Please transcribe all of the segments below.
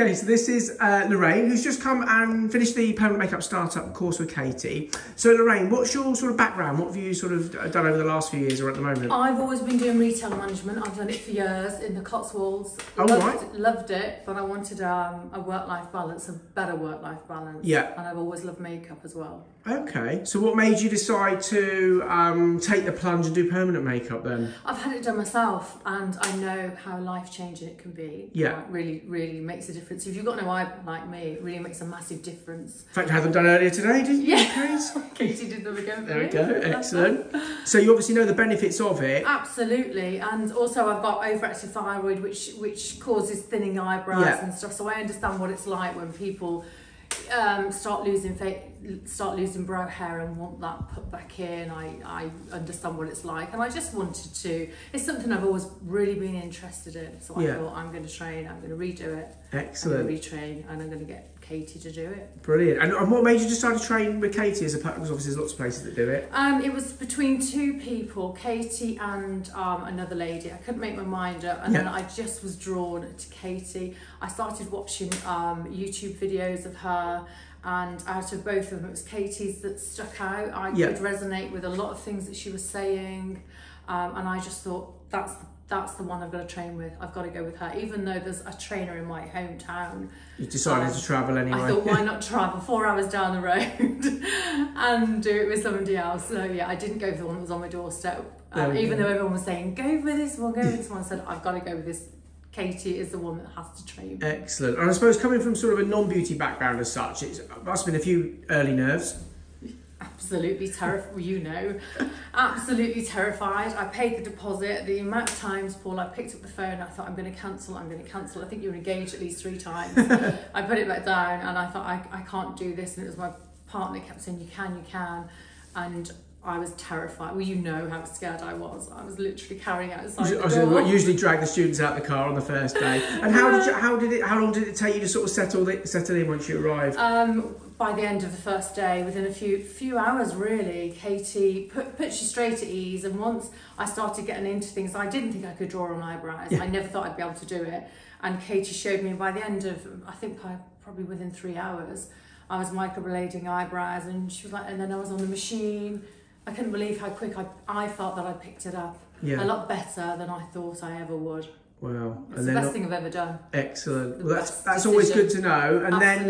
Okay, so this is uh, Lorraine, who's just come and finished the permanent makeup startup course with Katy. So Lorraine, what's your sort of background? What have you sort of done over the last few years or at the moment? I've always been doing retail management. I've done it for years in the Cotswolds. Oh, loved, right. Loved it, but I wanted um, a work-life balance, a better work-life balance. Yeah. And I've always loved makeup as well. Okay, so what made you decide to um, take the plunge and do permanent makeup then? I've had it done myself, and I know how life-changing it can be. Yeah. Uh, really, really makes a difference. If you've got no eye like me, it really makes a massive difference. In fact, you had them done earlier today, didn't you, Yeah. Katy did them again There we go, excellent. So you obviously know the benefits of it. Absolutely, and also I've got overactive thyroid, which which causes thinning eyebrows Yeah. and stuff. So I understand what it's like when people um, start losing start losing brow hair and want that put back in. I I understand what it's like, and I just wanted to. It's something I've always really been interested in. So I thought I'm going to train. I'm going to redo it. I'm Excellent, going to retrain, and I'm going to get Katy to do it. brilliant. And, and what made you decide to train with Katy as a part? Because obviously there's lots of places that do it. Um, it was between two people, Katy and um, another lady. I couldn't make my mind up, and Yeah. then I just was drawn to Katy. I started watching um, YouTube videos of her, and out of both of them, it was Katy's that stuck out. I Yeah. could resonate with a lot of things that she was saying, um, and I just thought that's that's the one I've got to train with. I've got to go with her, even though there's a trainer in my hometown. You decided Um, to travel anyway. I thought, why not travel four hours down the road and do it with somebody else? So yeah, I didn't go for the one that was on my doorstep. Um, even go. though everyone was saying, go for this one, go for this one, I said, I've got to go with this. Katy is the one that has to train. Excellent. And I suppose coming from sort of a non-beauty background as such, it must have been a few early nerves. Absolutely terrified, you know, absolutely terrified. I paid the deposit. The amount of times, Paul, I picked up the phone, I thought, I'm going to cancel, I'm going to cancel. I think you were engaged at least three times. I put it back down and I thought, I, I can't do this. And it was my partner kept saying, you can, you can. And I was terrified. Well, you know how scared I was. I was literally carrying out outside I the was door. usually drag the students out of the car on the first day. And how did you, how did it how long did it take you to sort of settle the, settle in once you arrived? Um, by the end of the first day, within a few few hours, really, Katy put puts you straight at ease. And once I started getting into things, I didn't think I could draw on eyebrows. Yeah. I never thought I'd be able to do it. And Katy showed me. By the end of, I think I, probably within three hours, I was microblading eyebrows, and she was like, and then I was on the machine. I couldn't believe how quick I I felt that I picked it up. Yeah. A lot better than I thought I ever would. Wow. It's And the best thing I've ever done. excellent. Well, that's that's always good to know. And then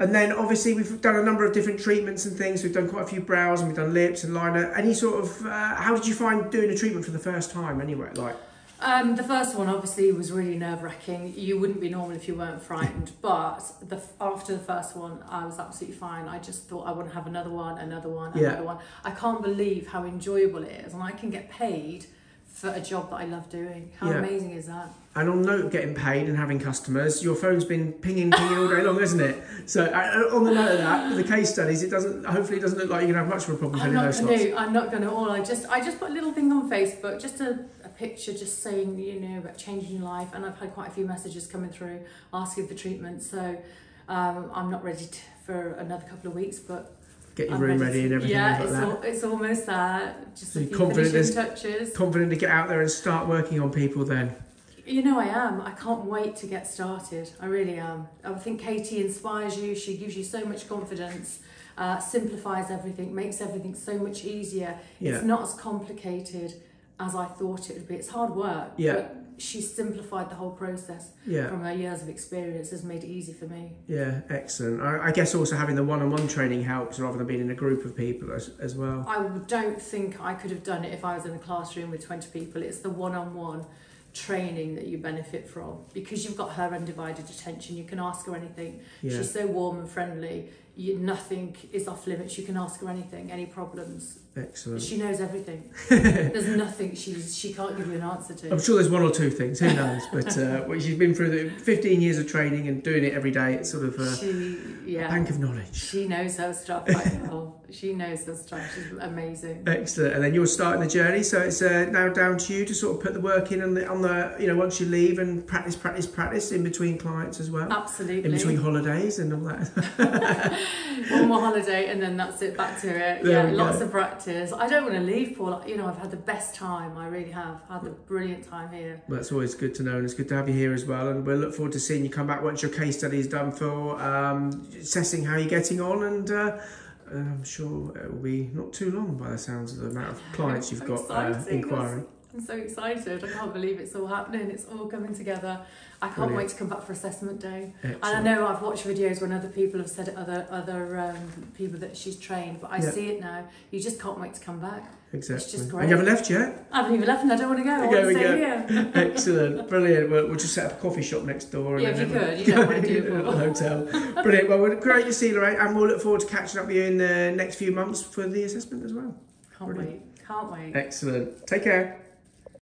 and then obviously we've done a number of different treatments and things. We've done quite a few brows and we've done lips and liner. Any sort of uh, how did you find doing a treatment for the first time anyway? Like Um, the first one obviously was really nerve wracking. You wouldn't be normal if you weren't frightened, but the after the first one, I was absolutely fine. I just thought I want to have another one, another one, Yeah. another one. I can't believe how enjoyable it is, and I can get paid for a job that I love doing. How Yeah. amazing is that? And on note of getting paid and having customers, your phone's been pinging, pinging all day long, hasn't it? So uh, on the note of that, with the case studies, it doesn't. Hopefully, it doesn't look like you're gonna have much of a problem I'm filling not those going slots. to. I'm not to. All I just, I just put a little thing on Facebook, just a, a picture, just saying, you know, about changing your life. And I've had quite a few messages coming through asking for treatment. So um, I'm not ready to, for another couple of weeks, but Get your I'm room to- ready and everything Yeah, like it's that. al- it's almost there. Just So a few confident finishing touches. Confident to get out there and start working on people then. You know, I am. I can't wait to get started. I really am. I think Katy inspires you. She gives you so much confidence, uh, simplifies everything, makes everything so much easier. Yeah. It's not as complicated as I thought it would be. It's hard work. Yeah. But she simplified the whole process Yeah, from her years of experience, has made it easy for me. yeah, excellent. I, I guess also having the one-on-one training helps rather than being in a group of people as, as well. I don't think I could have done it if I was in a classroom with 20 people. It's the one on one training that you benefit from because you've got her undivided attention. You can ask her anything. Yeah, She's so warm and friendly. You, nothing is off limits. You can ask her anything, any problems. excellent. She knows everything. There's nothing she's, she can't give you an answer to. I'm sure there's one or two things. Who knows? But uh, well, she's been through the 15 years of training and doing it every day. It's sort of a She, yeah. bank of knowledge. She knows her stuff well. She knows her stuff. She's amazing. Excellent. And then you're starting the journey, so it's uh, now down to you to sort of put the work in on the, on the you know once you leave and practice, practice, practice in between clients as well, Absolutely. in between holidays and all that. one more holiday, and then that's it. Back to it. There yeah, lots go. of practice. I don't want to leave, Paul. You know, I've had the best time. I really have had a brilliant time here. Well, That's always good to know, and it's good to have you here as well. And we'll look forward to seeing you come back once your case study is done for um, assessing how you're getting on. And, uh, I'm sure it will be not too long by the sounds of the amount of clients you've got uh, inquiring. I'm so excited. I can't believe it's all happening. It's all coming together. I can't Brilliant. wait to come back for assessment day. And I know I've watched videos when other people have said it, other other um, people that she's trained, but I Yeah. see it now. You just can't wait to come back. Exactly. just And you haven't left yet? I haven't even left and I don't want to go. I want we to go. stay here. Excellent. Brilliant. We'll, we'll just set up a coffee shop next door. and Yeah, if you could. You don't want to do it. hotel. Brilliant. Well, we're great to see you, Lorraine, and we'll look forward to catching up with you in the next few months for the assessment as well. Can't Brilliant. wait. Can't wait. Excellent. Take care.